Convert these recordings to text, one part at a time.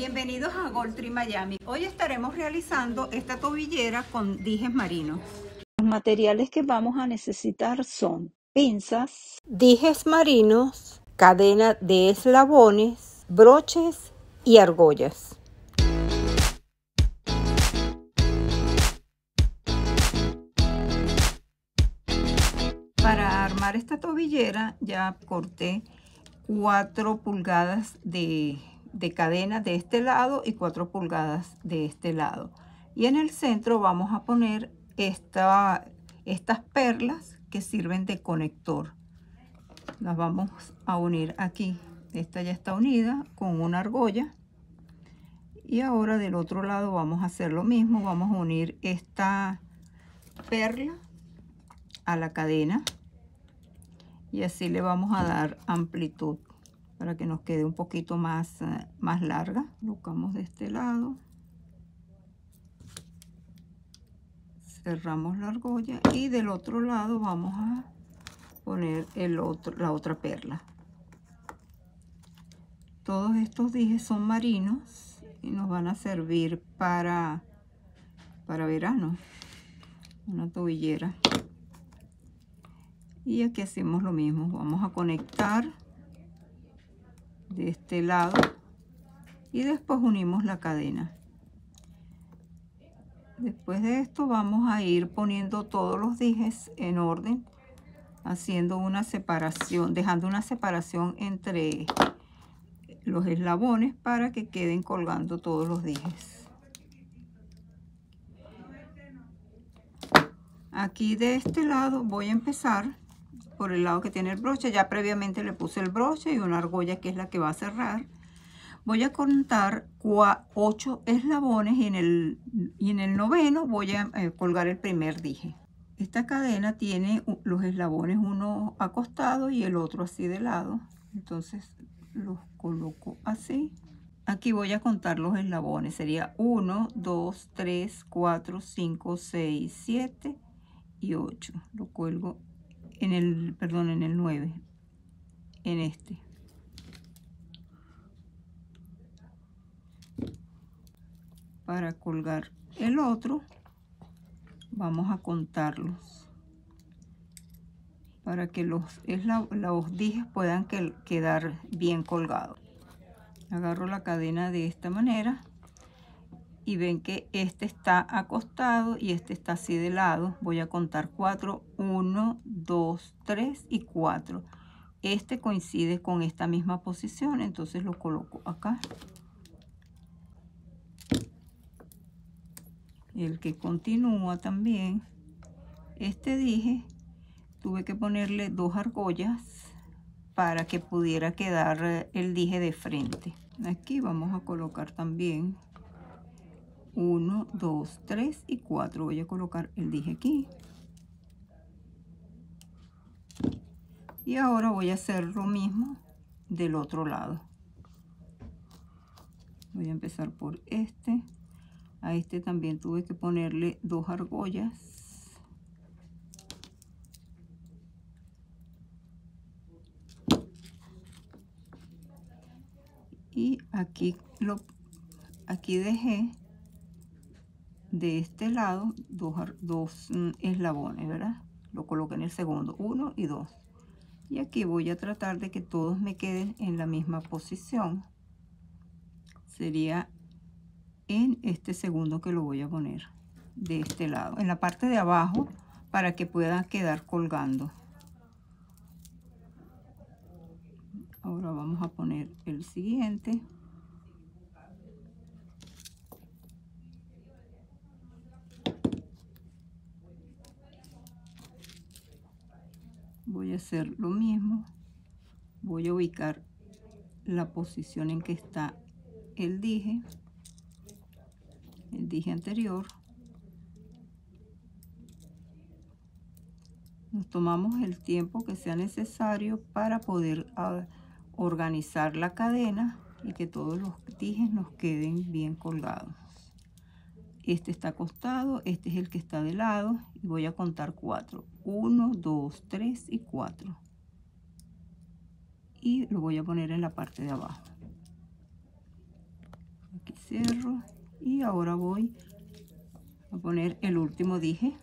Bienvenidos a Gold Tree Miami. Hoy estaremos realizando esta tobillera con dijes marinos. Los materiales que vamos a necesitar son pinzas, dijes marinos, cadena de eslabones, broches y argollas. Para armar esta tobillera ya corté 4 pulgadas de, cadena de este lado y 4 pulgadas de este lado. Y en el centro vamos a poner esta, estas perlas que sirven de conector. Las vamos a unir aquí. Esta ya está unida con una argolla. Y ahora del otro lado vamos a hacer lo mismo. Vamos a unir esta perla a la cadena y así le vamos a dar amplitud para que nos quede un poquito más, eh, más larga. Buscamos de este lado. Cerramos la argolla y del otro lado vamos a poner el otro, la otra perla. Todos estos dijes son marinos y nos van a servir para, para verano. Una tobillera y aquí hacemos lo mismo vamos a conectar de este lado y después unimos la cadena. Después de esto vamos a ir poniendo todos los dijes en orden haciendo una separación dejando una separación entre los eslabones para que queden colgando todos los dijes. Aquí de este lado voy a empezar por el lado que tiene el broche. Ya previamente le puse el broche y una argolla que es la que va a cerrar. Voy a contar 8 eslabones y en, el, y en el noveno voy a eh, colgar el primer dije. Esta cadena tiene los eslabones uno acostado y el otro así de lado. Entonces los coloco así. Aquí voy a contar los eslabones. Sería 1, 2, 3, 4, 5, 6, 7 y 8. Lo cuelgo en el, perdón, en el 9, en este. Para colgar el otro, vamos a contarlos para que los, es la, los dijes puedan quedar bien colgados. Agarro la cadena de esta manera y ven que este está acostado y este está así de lado. Voy a contar 4, 1, 2, 3 y 4. Este coincide con esta misma posición, entonces lo coloco acá. El que continúa también, este dije, tuve que ponerle dos argollas para que pudiera quedar el dije de frente. Aquí vamos a colocar también 1, 2, 3 y 4. Voy a colocar el dije aquí. Y ahora voy a hacer lo mismo del otro lado. Voy a empezar por este. A este también tuve que ponerle dos argollas. Y aquí lo aquí dejé de este lado dos, dos mm, eslabones, ¿verdad? Lo coloco en el segundo, uno y dos. Y aquí voy a tratar de que todos me queden en la misma posición. Sería en este segundo que lo voy a poner de este lado, en la parte de abajo, para que puedan quedar colgando. Ahora vamos a poner el siguiente. Voy a hacer lo mismo. Voy a ubicar la posición en que está el dije el dije anterior. Nos tomamos el tiempo que sea necesario para poder ah, organizar la cadena y que todos los dijes nos queden bien colgados este está acostado, este es el que está de lado y voy a contar cuatro. 1, 2, 3 y 4. Y lo voy a poner en la parte de abajo. aquí cierro y ahora voy a poner el último dije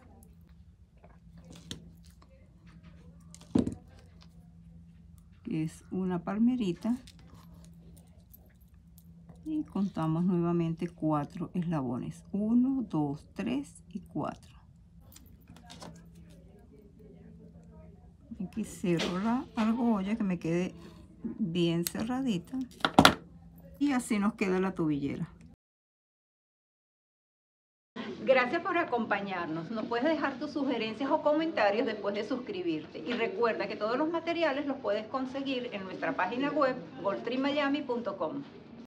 que es una palmerita y contamos nuevamente cuatro eslabones 1 2 3 y 4 aquí cierro la argolla que me quede bien cerradita y así nos queda la tubillera Gracias por acompañarnos. Nos puedes dejar tus sugerencias o comentarios después de suscribirte. Y recuerda que todos los materiales los puedes conseguir en nuestra página web goldstreammiami.com.